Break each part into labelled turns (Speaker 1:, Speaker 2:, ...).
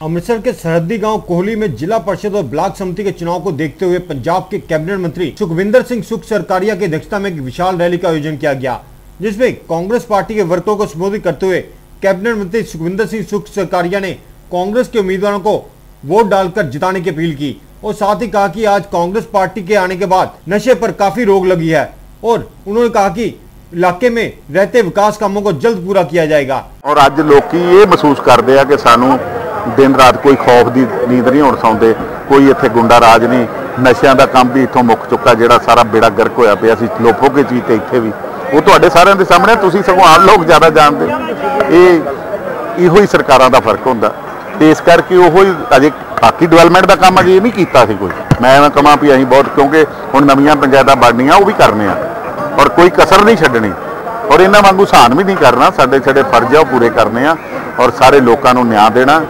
Speaker 1: अमृतसर के सरहदी गांव कोहली में जिला परिषद और ब्लॉक समिति के चुनाव को देखते हुए पंजाब के कैबिनेट मंत्री सुखविंदर सिंह सुख सरकारिया की अध्यक्षता में एक विशाल रैली का आयोजन किया गया जिसमें कांग्रेस पार्टी के वर्करों को संबोधित करते हुए कैबिनेट मंत्री सुखविंदर सिंह सुख सरकारिया ने कांग्रेस के उम्मीदवारों को वोट डालकर जिताने की अपील की और साथ ही कहा कि आज कांग्रेस पार्टी के आने के बाद नशे पर काफी रोक लगी है और उन्होंने कहा कि इलाके में रहते विकास कामों को जल्द पूरा किया जाएगा
Speaker 2: ਔਰ ਅੱਜ ਲੋਕੀ ਇਹ ਮਹਿਸੂਸ ਕਰਦੇ ਆ ਕਿ ਸਾਨੂੰ ਦਿਨ ਰਾਤ ਕੋਈ ਖੌਫ ਦੀ ਨੀਂਦ ਨਹੀਂ ਹੁਣ ਸੌਂਦੇ, ਕੋਈ ਇੱਥੇ ਗੁੰਡਾ ਰਾਜ ਨਹੀਂ। ਨਸ਼ਿਆਂ ਦਾ ਕੰਮ ਵੀ ਇੱਥੋਂ ਮੁੱਕ ਚੁੱਕਾ, ਜਿਹੜਾ ਸਾਰਾ ਬੇੜਾ ਗਰਕ ਹੋਇਆ ਪਿਆ ਸੀ ਲੋਫੋ ਚੀਜ਼ ਤੇ ਇੱਥੇ ਵੀ। ਉਹ ਤੁਹਾਡੇ ਸਾਰਿਆਂ ਦੇ ਸਾਹਮਣੇ ਤੁਸੀਂ ਸਗੋਂ ਆਮ ਲੋਕ ਜ਼ਿਆਦਾ ਜਾਣਦੇ। ਇਹ ਇਹੋ ਹੀ ਸਰਕਾਰਾਂ ਦਾ ਫ਼ਰਕ ਹੁੰਦਾ। ਤੇ ਇਸ ਕਰਕੇ ਉਹੋ ਹੀ ਅਜੇ ਬਾਕੀ ਡਿਵੈਲਪਮੈਂਟ ਦਾ ਕੰਮ ਅਜੇ ਇਹ ਨਹੀਂ ਕੀਤਾ ਸੀ ਕੋਈ। ਮੈਂ ਐਵੇਂ ਕਹਾਂ ਵੀ ਅਸੀਂ ਬਹੁਤ, ਕਿਉਂਕਿ ਹੁਣ ਨਵੀਆਂ ਪੰਚਾਇਤਾਂ ਬਣਨੀਆਂ, ਉਹ ਵੀ ਕਰਨੇ ਆ। ਔਰ ਕੋਈ ਕਸਰ ਨਹੀਂ ਛੱਡਣੀ। ਔਰ ਇਹਨਾਂ ਵਾਂਗੂ ਸਹਾਨ ਵੀ ਨਹੀਂ ਕਰਨਾ। ਸਾਡੇ ਸਾਡੇ ਫਰਜ਼ ਆ, ਉਹ ਪੂਰੇ ਕਰਨੇ ਆ। ਔਰ ਸਾਰੇ ਲੋਕਾਂ ਨੂੰ ਨਿਆਂ ਦੇਣਾ।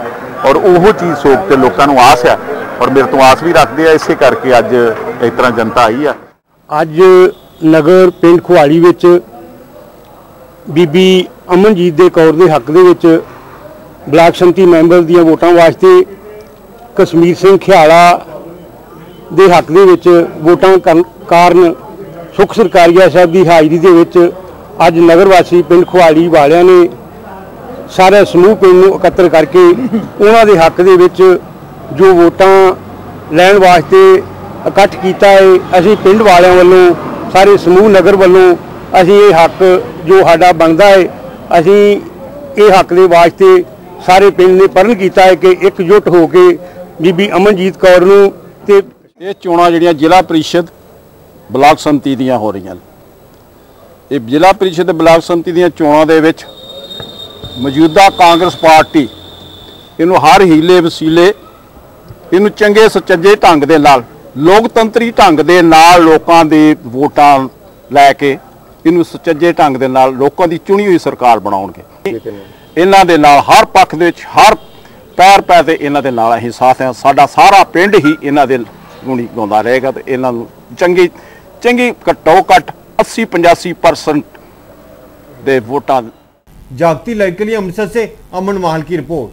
Speaker 2: ਔਰ ਉਹ ਚੀਜ਼ ਸੋਚ ਤੇ ਲੋਕਾਂ ਨੂੰ ਆਸ ਆ। ਔਰ ਮੇਰੇ ਤੋਂ ਆਸ ਵੀ ਰੱਖਦੇ ਆ ਇਸੇ ਕਰਕੇ ਅੱਜ ਇਸ ਤਰ੍ਹਾਂ ਜਨਤਾ ਆਈ ਆ।
Speaker 3: ਅੱਜ ਨਗਰ ਪਿੰਡ ਖੁਆੜੀ ਵਿੱਚ ਬੀਬੀ ਅਮਨਜੀਤ ਦੇ ਕੌਰ ਦੇ ਹੱਕ ਦੇ ਵਿੱਚ ਬਲਾਕ ਸੰਮਤੀ ਮੈਂਬਰ ਦੀਆਂ ਵੋਟਾਂ ਵਾਸਤੇ ਕਸ਼ਮੀਰ ਸਿੰਘ ਖਿਆਲਾ ਦੇ ਹੱਕ ਦੇ ਵਿੱਚ ਵੋਟਾਂ ਕਰਨ- ਕਾਰਨ ਸੁਖ ਸਰਕਾਰੀਆ ਸਾਹਿਬ ਦੀ ਹਾਜ਼ਰੀ ਦੇ ਵਿੱਚ ਅੱਜ ਨਗਰ ਵਾਸੀ ਪਿੰਡ ਖੁਆੜੀ ਵਾਲਿਆਂ ਨੇ ਸਾਰੇ ਸਮੂਹ ਪਿੰਡ ਨੂੰ ਇਕੱਤਰ ਕਰਕੇ ਉਹਨਾਂ ਦੇ ਹੱਕ ਦੇ ਵਿੱਚ ਜੋ ਵੋਟਾਂ ਲੈਣ ਵਾਸਤੇ ਇਕੱਠ ਕੀਤਾ ਹੈ, ਅਸੀਂ ਪਿੰਡ ਵਾਲਿਆਂ ਵੱਲੋਂ, ਸਾਰੇ ਸਮੂਹ ਨਗਰ ਵੱਲੋਂ ਅਸੀਂ ਇਹ ਹੱਕ ਜੋ ਸਾਡਾ ਬਣਦਾ ਹੈ, ਅਸੀਂ ਇਹ ਹੱਕ ਦੇ ਵਾਸਤੇ ਸਾਰੇ ਪਿੰਡ ਨੇ ਪਰਨ ਕੀਤਾ ਹੈ ਕਿ ਇਕਜੁੱਟ ਹੋ ਕੇ ਬੀਬੀ ਅਮਨਜੀਤ ਕੌਰ ਨੂੰ ਤੇ
Speaker 4: ਇਹ ਚੋਣਾਂ ਜਿਹੜੀਆਂ ਜ਼ਿਲ੍ਹਾ ਪ੍ਰੀਸ਼ਦ ਬਲਾਕ ਸੰਮਤੀ ਦੀਆਂ ਹੋ ਰਹੀਆਂ ਨੇ। ਇਹ ਜ਼ਿਲ੍ਹਾ ਪ੍ਰੀਸ਼ਦ ਤੇ ਬਲਾਕ ਸੰਮਤੀ ਦੀਆਂ ਚੋਣਾਂ ਦੇ ਵਿੱਚ ਮੌਜੂਦਾ ਕਾਂਗਰਸ ਪਾਰਟੀ, ਇਹਨੂੰ ਹਰ ਹੀਲੇ ਵਸੀਲੇ, ਇਹਨੂੰ ਚੰਗੇ ਸੁਚੱਜੇ ਢੰਗ ਦੇ ਨਾਲ, ਲੋਕਤੰਤਰੀ ਢੰਗ ਦੇ ਨਾਲ ਲੋਕਾਂ ਦੇ ਵੋਟਾਂ ਲੈ ਕੇ ਇਹਨੂੰ ਸੁਚੱਜੇ ਢੰਗ ਦੇ ਨਾਲ ਲੋਕਾਂ ਦੀ ਚੁਣੀ ਹੋਈ ਸਰਕਾਰ ਬਣਾਉਣਗੇ। ਇਹਨਾਂ ਦੇ ਨਾਲ ਹਰ ਪੱਖ ਦੇ ਵਿੱਚ, ਹਰ ਪੈਰ ਪੈਰ ਤੇ ਇਹਨਾਂ ਦੇ ਨਾਲ ਅਸੀਂ ਸਾਥ ਹਾਂ। ਸਾਡਾ ਸਾਰਾ ਪਿੰਡ ਹੀ ਇਹਨਾਂ ਦੇ ਗੁਣੀ ਗਾਉਂਦਾ ਰਹੇਗਾ ਤੇ ਇਹਨਾਂ ਨੂੰ ਚੰਗੀ ਚੰਗੀ ਘੱਟੋ ਘੱਟ 80 85% ਦੇ ਵੋਟਾਂ
Speaker 1: जागती लाइव के लिए अमृतसर से अमन माहल की रिपोर्ट